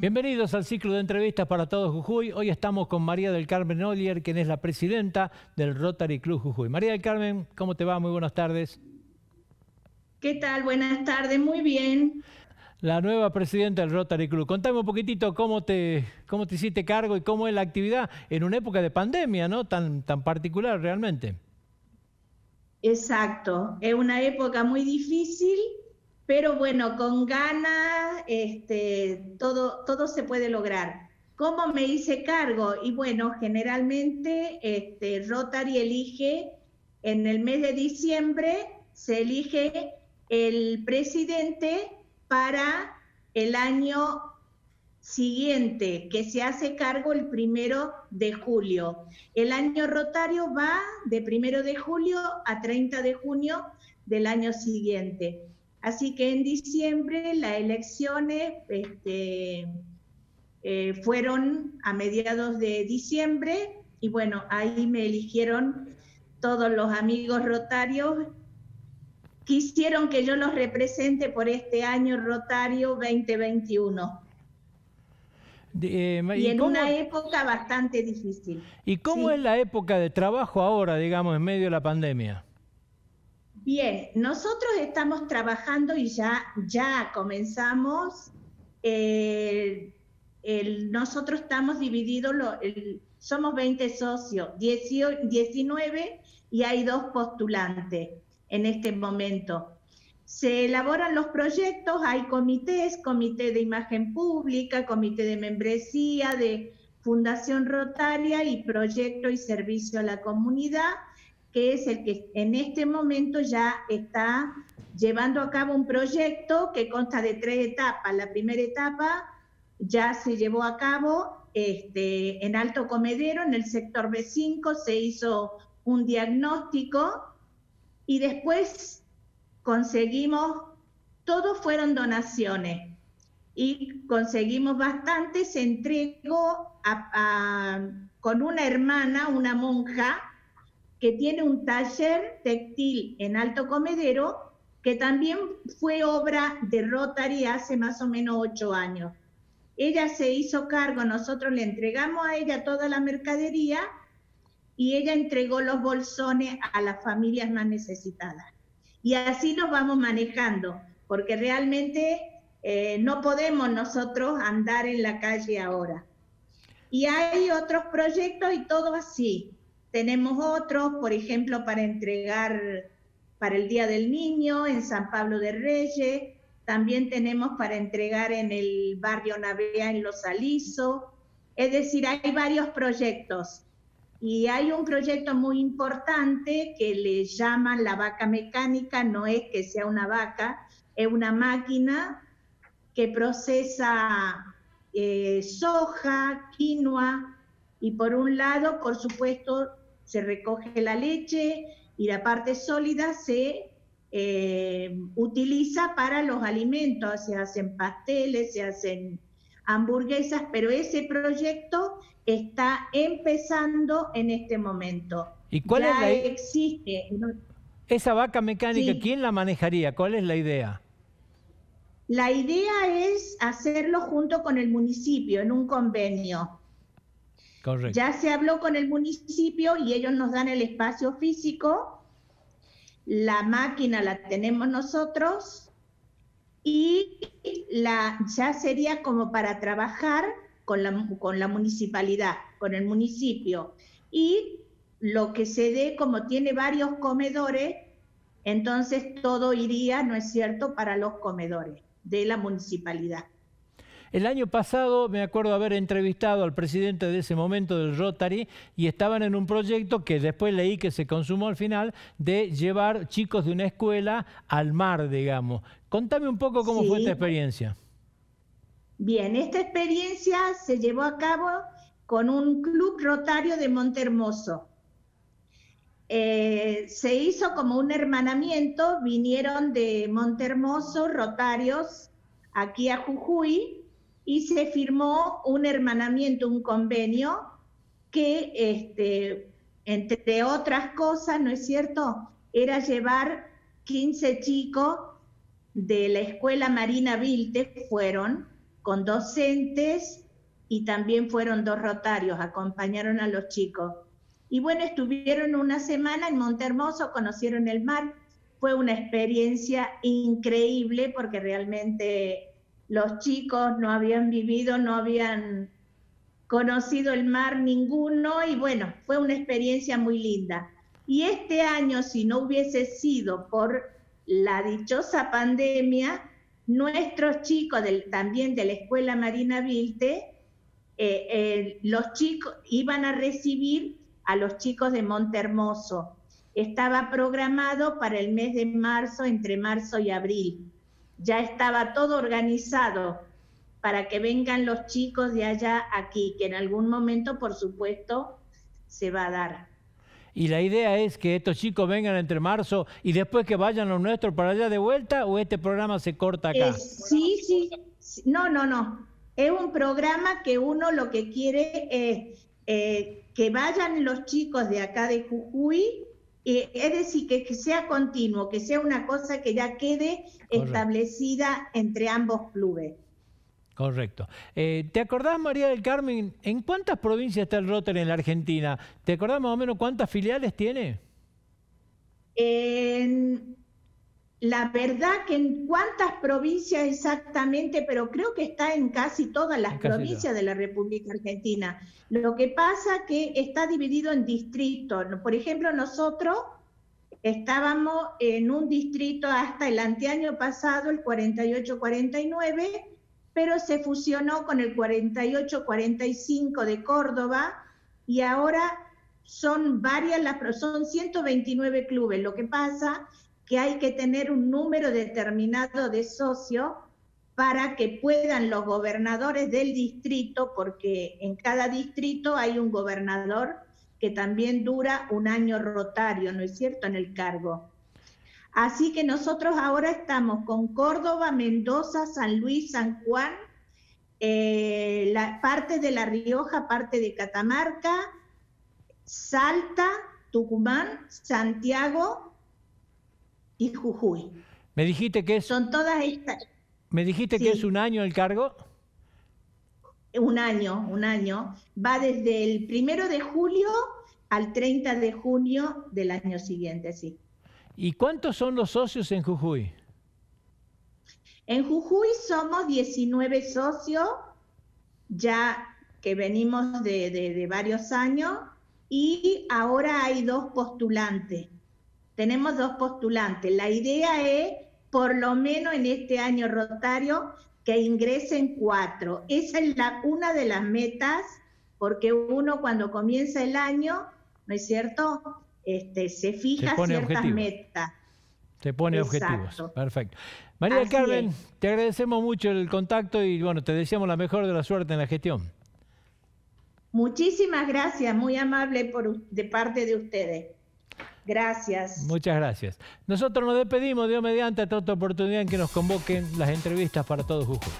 Bienvenidos al ciclo de entrevistas para todos Jujuy. Hoy estamos con María del Carmen Olier, quien es la presidenta del Rotary Club Jujuy. María del Carmen, ¿cómo te va? Muy buenas tardes. ¿Qué tal? Buenas tardes, muy bien. La nueva presidenta del Rotary Club. Contame un poquitito cómo te, cómo te hiciste cargo y cómo es la actividad en una época de pandemia, ¿no? Tan, tan particular realmente. Exacto, es una época muy difícil pero bueno, con ganas este, todo, todo se puede lograr. ¿Cómo me hice cargo? Y bueno, generalmente este, Rotary elige en el mes de diciembre, se elige el presidente para el año siguiente, que se hace cargo el primero de julio. El año rotario va de primero de julio a 30 de junio del año siguiente. Así que en diciembre las elecciones este, eh, fueron a mediados de diciembre y bueno, ahí me eligieron todos los amigos rotarios. Quisieron que yo los represente por este año rotario 2021. Eh, y, en una época bastante difícil. ¿Y cómo es la época de trabajo ahora, digamos, en medio de la pandemia? Bien, nosotros estamos trabajando y ya, ya comenzamos. Eh, nosotros estamos divididos, somos 20 socios, 19 y hay dos postulantes en este momento. Se elaboran los proyectos, hay comités, comité de imagen pública, comité de membresía, de fundación rotaria y proyecto y servicio a la comunidad que es el que en este momento ya está llevando a cabo un proyecto que consta de tres etapas. La primera etapa ya se llevó a cabo este, en Alto Comedero, en el sector B5, se hizo un diagnóstico y después conseguimos, todos fueron donaciones y conseguimos bastante, se entregó con una hermana, una monja, que tiene un taller textil en Alto Comedero, que también fue obra de Rotary hace más o menos ocho años. Ella se hizo cargo, nosotros le entregamos a ella toda la mercadería y ella entregó los bolsones a las familias más necesitadas. Y así nos vamos manejando, porque realmente eh, no podemos nosotros andar en la calle ahora. Y hay otros proyectos y todo así. Tenemos otros, por ejemplo, para entregar para el Día del Niño en San Pablo de Reyes. También tenemos para entregar en el barrio Navea en Los Alisos. Es decir, hay varios proyectos. Y hay un proyecto muy importante que le llaman la vaca mecánica, no es que sea una vaca, es una máquina que procesa eh, soja, quinoa, y por un lado, por supuesto, se recoge la leche y la parte sólida se eh, utiliza para los alimentos, se hacen pasteles, se hacen hamburguesas, pero ese proyecto está empezando en este momento. ¿Y cuál es la existe? Esa vaca mecánica, ¿quién la manejaría? ¿Cuál es la idea? La idea es hacerlo junto con el municipio en un convenio. Ya se habló con el municipio y ellos nos dan el espacio físico, la máquina la tenemos nosotros y la, ya sería como para trabajar con la, con la municipalidad, con el municipio. Y lo que se dé, como tiene varios comedores, entonces todo iría, ¿no es cierto?, para los comedores de la municipalidad. El año pasado me acuerdo haber entrevistado al presidente de ese momento del Rotary y estaban en un proyecto que después leí que se consumó al final de llevar chicos de una escuela al mar, digamos. Contame un poco cómo fue esta experiencia. Bien, esta experiencia se llevó a cabo con un club rotario de Montermoso. Eh, se hizo como un hermanamiento, vinieron de Montermoso rotarios aquí a Jujuy y se firmó un hermanamiento, un convenio que, este, entre otras cosas, ¿no es cierto?, era llevar 15 chicos de la Escuela Marina Vilte, fueron, con docentes y también fueron dos rotarios, acompañaron a los chicos. Y bueno, estuvieron una semana en Montermoso, conocieron el mar. Fue una experiencia increíble porque realmente los chicos no habían vivido, no habían conocido el mar ninguno y bueno, fue una experiencia muy linda. Y este año, si no hubiese sido por la dichosa pandemia, nuestros chicos también de la Escuela Marina Vilte eh, eh, los chicos iban a recibir a los chicos de Montermoso. Estaba programado para el mes de marzo, entre marzo y abril. Ya estaba todo organizado para que vengan los chicos de allá aquí, que en algún momento, por supuesto, se va a dar. ¿Y la idea es que estos chicos vengan entre marzo y después que vayan los nuestros para allá de vuelta o este programa se corta acá? Eh, sí, sí. No, no, no. Es un programa que uno lo que quiere es eh, que vayan los chicos de acá de Jujuy, eh, es decir, que, sea continuo, que sea una cosa que ya quede establecida entre ambos clubes. Correcto. Eh, ¿Te acordás, María del Carmen, en cuántas provincias está el Rotary en la Argentina? ¿Te acordás más o menos cuántas filiales tiene? En la verdad que en cuántas provincias exactamente, pero creo que está en casi todas las provincias de la República Argentina. Lo que pasa que está dividido en distritos. Por ejemplo, nosotros estábamos en un distrito hasta el anteaño pasado, el 48-49, pero se fusionó con el 48-45 de Córdoba y ahora son varias, son 129 clubes. Lo que pasa que hay que tener un número determinado de socios para que puedan los gobernadores del distrito, porque en cada distrito hay un gobernador que también dura un año rotario, ¿no es cierto?, en el cargo. Así que nosotros ahora estamos con Córdoba, Mendoza, San Luis, San Juan, eh, la parte de La Rioja, parte de Catamarca, Salta, Tucumán, Santiago y Jujuy. Me dijiste que es... Son todas estas... Me dijiste que es un año el cargo. Un año, un año. Va desde el primero de julio al 30 de junio del año siguiente, sí. ¿Y cuántos son los socios en Jujuy? En Jujuy somos 19 socios, ya que venimos de, de varios años, y ahora hay dos postulantes tenemos dos postulantes. La idea es, por lo menos en este año rotario, que ingresen cuatro. Esa es la, una de las metas, porque uno cuando comienza el año, ¿no es cierto? Este, se fija ciertas metas. Se pone objetivos. Perfecto. María del Carmen, te agradecemos mucho el contacto y bueno, te deseamos la mejor de la suerte en la gestión. Muchísimas gracias, muy amable por, de parte de ustedes. Gracias. Muchas gracias. Nosotros nos despedimos, Dios mediante, a otra oportunidad en que nos convoquen las entrevistas para todos Jujuy.